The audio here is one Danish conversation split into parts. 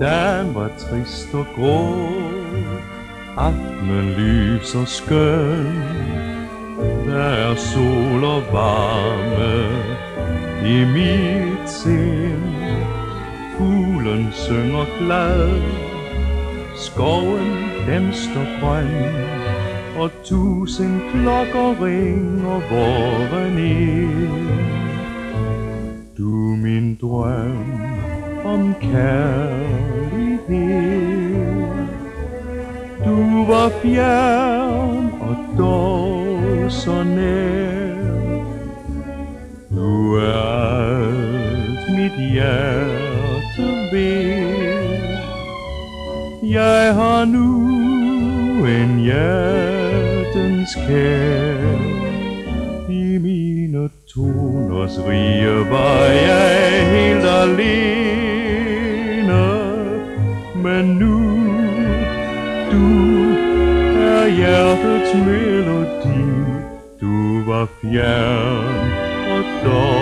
Den var trist og grå. Aftenen lys og skøn. Der er sol og varme I mit sind. Fuglen synger glad. Skoven den står grøn. Og tusind klokker ringer våren ind. Du min drøm om kærlighed. Du fjern og dog så nær Du er alt mit hjerte ved. Jeg har nu en hjertens kær I mine toners rige var jeg helt melodi Du var fjern og dog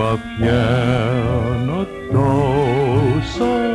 Du var fjern og dog så